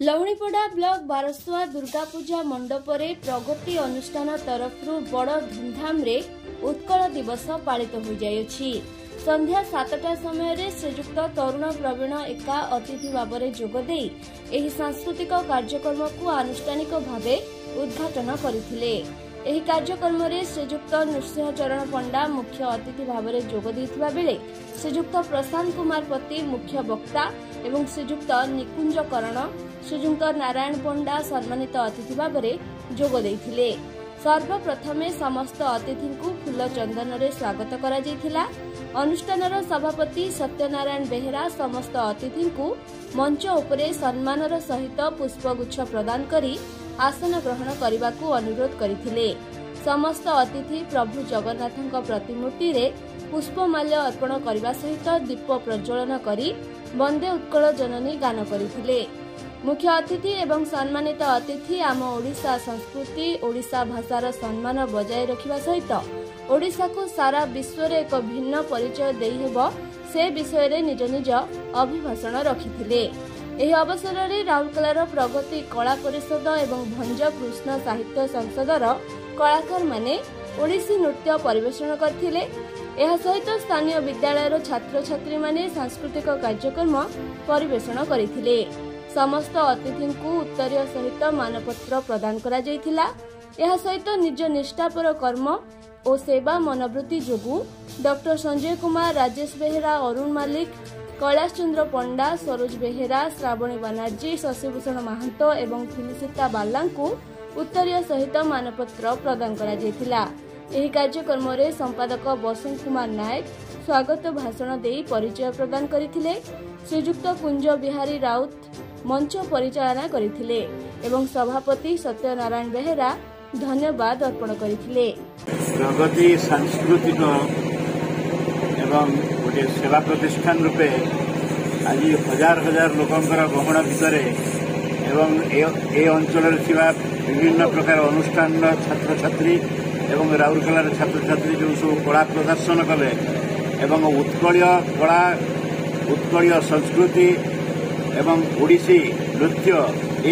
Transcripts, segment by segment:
Lahunipada block ବାରସୁଆ Durga Puja ମଣ୍ଡପରେ ପ୍ରଗତି ଅନୁଷ୍ଠାନ ତରଫରୁ ବଡ଼ ଧୁମଧାମରେ ଉତ୍କଳ ଦିବସ ପାଳିତ ହୋଇଯାଇଅଛି। ସନ୍ଧ୍ୟା ସାତଟା ସମୟରେ ଶ୍ରୀଯୁକ୍ତ ତରୁଣ ପ୍ରବୀଣ ଏକା ଅତିଥି ଭାବରେ ଯୋଗଦେଇ ଏହି ସାଂସ୍କୃତିକ କାର୍ଯ୍ୟକ୍ରମକୁ ଆନୁଷ୍ଠାନିକ ଭାବେ ଉଦ୍ଘାଟନ କରିଥିଲେ। ଏହି କାର୍ଯ୍ୟକ୍ରମରେ ଶ୍ରୀଯୁକ୍ତ ନୃସିଂହଚରଣ ପଣ୍ଡା ମୁଖ୍ୟ ଅତିଥି ଭାବରେ ଯୋଗ ଦେଇଥିବା ବେଳେ ଶ୍ରୀଯୁକ୍ତ ପ୍ରଶାନ୍ତ କୁମାର ପତି ମୁଖ୍ୟ ବକ୍ତା ଏବଂ ଶ୍ରୀଯୁକ୍ତ ନିକୁଞ୍ଜ କରଣ ଶ୍ରୀଯୁକ୍ତ ନାରାୟଣ ପଣ୍ଡା ସମ୍ମାନିତ ଅତିଥି ଭାବରେ ଯୋଗ ଦେଇଥିଲେ। ସର୍ବପ୍ରଥମେ ସମସ୍ତ ଅତିଥିଙ୍କୁ ଫୁଲ ଚନ୍ଦନରେ ସ୍ୱାଗତ କରାଯାଇଥିଲା। ଅନୁଷ୍ଠାନର ସଭାପତି ସତ୍ୟନାରାୟଣ ବେହେରା ସମସ୍ତ ଅତିଥିଙ୍କୁ ମଞ୍ଚ ଉପରେ ସମ୍ମାନର ସହିତ ପୁଷ୍ପଗୁଚ୍ଛ ପ୍ରଦାନ କରି ଆସନ ଗ୍ରହଣ କରିବାକୁ ଅନୁରୋଧ କରିଥିଲେ। ସମସ୍ତ ଅତିଥି ପ୍ରଭୁ ଜଗନ୍ନାଥଙ୍କ ପ୍ରତିମୂର୍ତ୍ତିରେ ପୁଷ୍ପମାଲ୍ୟ ଅର୍ପଣ କରିବା ସହିତ ଦୀପ ପ୍ରଜ୍ୱଳନ କରି ବନ୍ଦେ ଉତ୍କଳ ଜନନୀ ଗାନ କରିଥିଲେ। ମୁଖ୍ୟ ଅତିଥି ଏବଂ ସମ୍ମାନିତ ଅତିଥି ଆମ ଓଡ଼ିଶା ସଂସ୍କୃତି ଓଡ଼ିଶା ଭାଷାର ସମ୍ମାନ ବଜାୟ ରଖିବା ସହିତ ଓଡ଼ିଶାକୁ ସାରା ବିଶ୍ୱରେ ଏକ ଭିନ୍ନ ପରିଚୟ ଦେଇହେବ ସେ ବିଷୟରେ ନିଜ ନିଜ ଅଭିଭାଷଣ ରଖିଥିଲେ। ଏହି ଅବସରରେ ରାଉରକେଲାର ପ୍ରଗତି କଳା ପରିଷଦ ଏବଂ ଭଞ୍ଜ କୃଷ୍ଣ ସାହିତ୍ୟ ସଂସଦର କଳାକାରମାନେ ଓଡ଼ିଶୀ ନୃତ୍ୟ ପରିବେଷଣ କରିଥିଲେ। ଏହା ସହିତ ସ୍ଥାନୀୟ ବିଦ୍ୟାଳୟର ଛାତ୍ରଛାତ୍ରୀମାନେ ସାଂସ୍କୃତିକ କାର୍ଯ୍ୟକ୍ରମ ପରିବେଷଣ କରିଥିଲେ। ସମସ୍ତ ଅତିଥିଙ୍କୁ ଉତ୍ତରୀୟ ସହିତ ମାନପତ୍ର ପ୍ରଦାନ କରାଯାଇଥିଲା। ଏହା ସହିତ ନିଜ ନିଷ୍ଠାପର କର୍ମ ଓ ସେବା ମନୋବୃତ୍ତି ଯୋଗୁଁ ଡକ୍ଟର ସଞ୍ଜୟ କୁମାର ରାଜେଶ ବେହେରା ଅରୁଣ ମାଲିକ କୈଳାସ ଚନ୍ଦ୍ର ପଣ୍ଡା ସରୋଜ ବେହେରା ଶ୍ରାବଣୀ ବାନାର୍ଜୀ ଶଶିଭୂଷଣ ମାହାନ୍ତ ଏବଂ ଫିଲିସିତା ବାର୍ଲାଙ୍କୁ ଉତ୍ତରୀୟ ସହିତ ମାନପତ୍ର ପ୍ରଦାନ କରାଯାଇଥିଲା। ଏହି କାର୍ଯ୍ୟକ୍ରମରେ ସମ୍ପାଦକ ବସନ୍ତ କୁମାର ନାୟକ ସ୍ୱାଗତ ଭାଷଣ ଦେଇ ପରିଚୟ ପ୍ରଦାନ କରିଥିଲେ। ଶ୍ରୀଯୁକ୍ତ କୁଞ୍ଜ ବିହାରୀ ରାଉତ ମଞ୍ଚ ପରିଚାଳନା କରିଥିଲେ ଏବଂ ସଭାପତି ସତ୍ୟନାରାୟଣ ବେହେରା ଧନ୍ୟବାଦ ଅର୍ପଣ କରିଥିଲେ। ପ୍ରଗତି ସାଂସ୍କୃତିକ ଏବଂ ଗୋଟିଏ ସେବା ପ୍ରତିଷ୍ଠାନ ରୂପେ ଆଜି ହଜାର ହଜାର ଲୋକଙ୍କର ଗହଣ ଭିତରେ ଏବଂ ଏ ଅଞ୍ଚଳରେ ଥିବା ବିଭିନ୍ନ ପ୍ରକାର ଅନୁଷ୍ଠାନର ଛାତ୍ରଛାତ୍ରୀ ଏବଂ ରାଉରକେଲାର ଛାତ୍ରଛାତ୍ରୀ ଯେଉଁ ସବୁ କଳା ପ୍ରଦର୍ଶନ କଲେ ଏବଂ ଉତ୍କଳୀୟ କଳା ଉତ୍କଳୀୟ ସଂସ୍କୃତି ଏବଂ ଓଡ଼ିଶୀ ନୃତ୍ୟ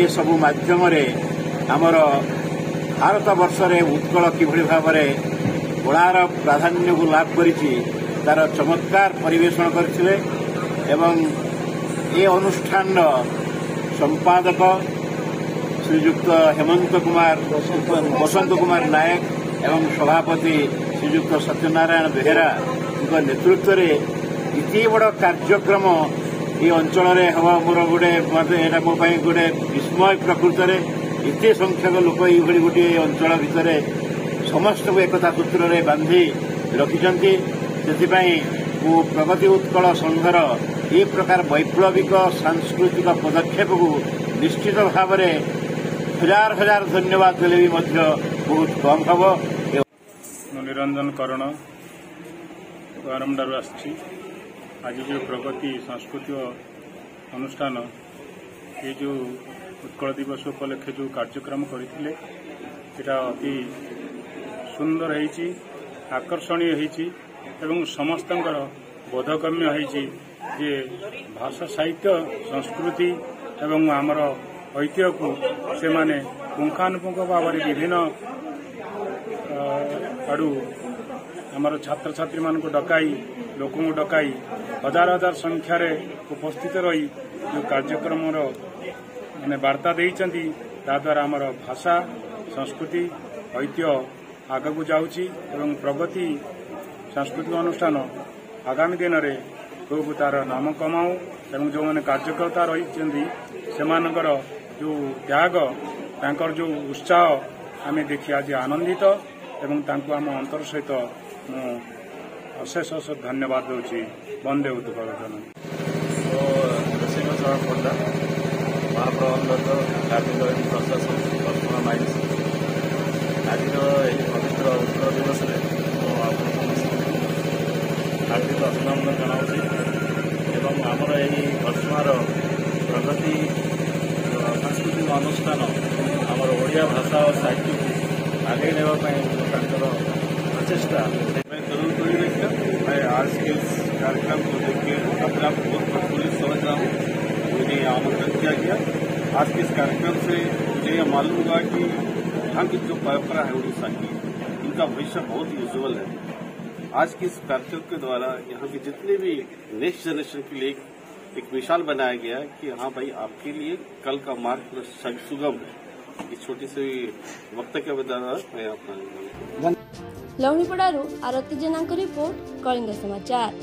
ଏସବୁ ମାଧ୍ୟମରେ ଆମର ଭାରତ ବର୍ଷରେ ଉତ୍କଳ କିଭଳି ଭାବରେ କଳାର ପ୍ରାଧାନ୍ୟକୁ ଲାଭ କରିଛି ତାର ଚମତ୍କାର ପରିବେଷଣ କରିଥିଲେ ଏବଂ ଏ ଅନୁଷ୍ଠାନର ସମ୍ପାଦକ ଶ୍ରୀଯୁକ୍ତ ହେମନ୍ତ କୁମାର ବସନ୍ତ କୁମାର ନାୟକ ଏବଂ ସଭାପତି ଶ୍ରୀଯୁକ୍ତ ସତ୍ୟନାରାୟଣ ବେହେରାଙ୍କ ନେତୃତ୍ୱରେ ଏତେ ବଡ଼ କାର୍ଯ୍ୟକ୍ରମ ଏ ଅଞ୍ଚଳରେ ହେବା। ମୋର ଗୋଟେ ମୋତେ ଏଇଟା ମୋ ପାଇଁ ଗୋଟେ ବିସ୍ମୟ ପ୍ରକୃତରେ। ଏତେ ସଂଖ୍ୟକ ଲୋକ ଏଇଭଳି ଗୋଟିଏ ଅଞ୍ଚଳ ଭିତରେ ସମସ୍ତଙ୍କୁ ଏକତା ସୂତ୍ରରେ ବାନ୍ଧି ରଖିଛନ୍ତି। ସେଥିପାଇଁ ମୁଁ ପ୍ରଗତି ଉତ୍କଳ ସଂଘର ଏ ପ୍ରକାର ବୈପ୍ଳବିକ ସାଂସ୍କୃତିକ ପଦକ୍ଷେପକୁ ନିଶ୍ଚିତ ଭାବରେ ହଜାର ହଜାର ଧନ୍ୟବାଦ ଦେଲେ ବି ମଧ୍ୟ ବହୁତ କମ୍ ହେବ। ମୁଁ ନିରଞ୍ଜନ କରଣ ବାରମ୍ବାର ଆସିଛି। ଆଜି ଯେଉଁ ପ୍ରଗତି ସାଂସ୍କୃତିକ ଅନୁଷ୍ଠାନ ଏ ଯେଉଁ ଉତ୍କଳ ଦିବସ ଉପଲକ୍ଷେ ଯେଉଁ କାର୍ଯ୍ୟକ୍ରମ କରିଥିଲେ ଏଇଟା ଅତି ସୁନ୍ଦର ହେଇଛି ଆକର୍ଷଣୀୟ ହେଇଛି। ଏବଂ ସମସ୍ତଙ୍କର ବୋଧଗମ୍ୟ ହେଇଛି ଯେ ଭାଷା ସାହିତ୍ୟ ସଂସ୍କୃତି ଏବଂ ଆମର ଐତିହ୍ୟକୁ ସେମାନେ ପୁଙ୍ଖାନୁପୁଙ୍ଖ ଭାବରେ ବିଭିନ୍ନ ଆଡ଼ୁ ଆମର ଛାତ୍ରଛାତ୍ରୀମାନଙ୍କୁ ଡକାଇ ଲୋକଙ୍କୁ ଡକାଇ ହଜାର ହଜାର ସଂଖ୍ୟାରେ ଉପସ୍ଥିତ ରହି ଯେଉଁ କାର୍ଯ୍ୟକ୍ରମର ମାନେ ବାର୍ତ୍ତା ଦେଇଛନ୍ତି ତାଦ୍ୱାରା ଆମର ଭାଷା ସଂସ୍କୃତି ଐତିହ୍ୟ ଆଗକୁ ଯାଉଛି ଏବଂ ପ୍ରଗତି ସାଂସ୍କୃତିକ ଅନୁଷ୍ଠାନ ଆଗାମୀ ଦିନରେ ଖୁବ୍ ତାର ନାମ କମାଉ ଏବଂ ଯେଉଁମାନେ କାର୍ଯ୍ୟକର୍ତ୍ତା ରହିଛନ୍ତି ସେମାନଙ୍କର ଯେଉଁ ତ୍ୟାଗ ତାଙ୍କର ଯେଉଁ ଉତ୍ସାହ ଆମେ ଦେଖି ଆଜି ଆନନ୍ଦିତ ଏବଂ ତାଙ୍କୁ ଆମ ଅନ୍ତର ସହିତ ମୁଁ ଅଶେଷ ଅଶେଷ ଧନ୍ୟବାଦ ଦେଉଛି। ବନ୍ଦେ କାର୍ଯ୍ୟକାରୀ ପ୍ରଶାସନ ହାର୍ଦ୍ଦିକ ଅଭିନନ୍ଦନ ଜଣାଉଛି ଏବଂ ଆମର ଏହି ବର୍ଷମାର ପ୍ରଗତି ସାଂସ୍କୃତିକ ଅନୁଷ୍ଠାନ ଆମର ଓଡ଼ିଆ ଭାଷା ଓ ସାହିତ୍ୟକୁ ଆଗେଇ ନେବା ପାଇଁ ତାଙ୍କର प्रचेष्टा मैं तरुण परिवेश मैं आर्ट्स स्किल्स कार्यक्रम को देख के अपने आप को बहुत प्रफुल्लित समझ रहा हूँ मुझे आमंत्रण किया गया आज के इस कार्यक्रम से मुझे यह मालूम हुआ कि यहाँ की जो परंपरा है उड़ीसा की इनका भविष्य बहुत ही उज्जवल है आज की इस कार्यक्रम के द्वारा यहाँ के जितने भी नेक्स्ट जनरेशन के लिए एक मिसाल बनाया गया कि हाँ भाई, आपके लिए कल का मार्ग सब सुगम है। इस छोटी सी वक्त के द्वारा मैं आरती जेना रिपोर्ट, कलिंग समाचार।